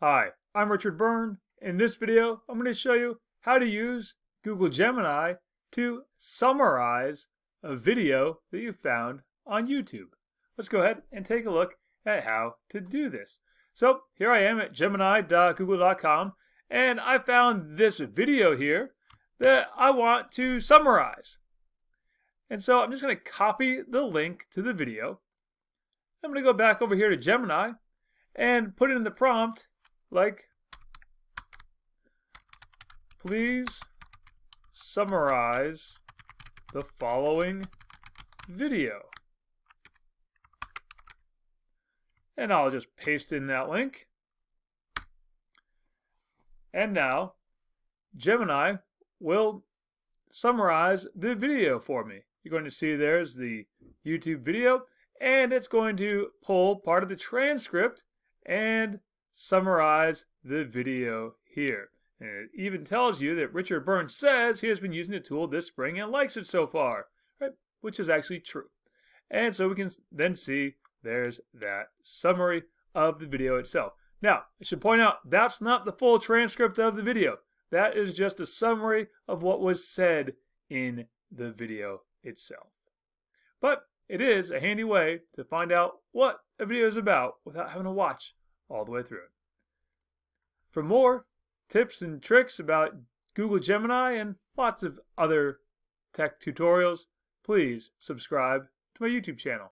Hi, I'm Richard Byrne. In this video, I'm going to show you how to use Google Gemini to summarize a video that you found on YouTube. Let's go ahead and take a look at how to do this. So here I am at gemini.google.com and I found this video here that I want to summarize. And so I'm just going to copy the link to the video. I'm going to go back over here to Gemini and put it in the prompt like, please summarize the following video. And I'll just paste in that link. And now Gemini will summarize the video for me. You're going to see there's the YouTube video and it's going to pull part of the transcript and summarize the video here. And it even tells you that Richard Burns says he has been using the tool this spring and likes it so far, right? which is actually true. And so we can then see there's that summary of the video itself. Now, I should point out that's not the full transcript of the video. That is just a summary of what was said in the video itself. But it is a handy way to find out what a video is about without having to watch all the way through it. For more tips and tricks about Google Gemini and lots of other tech tutorials, please subscribe to my YouTube channel.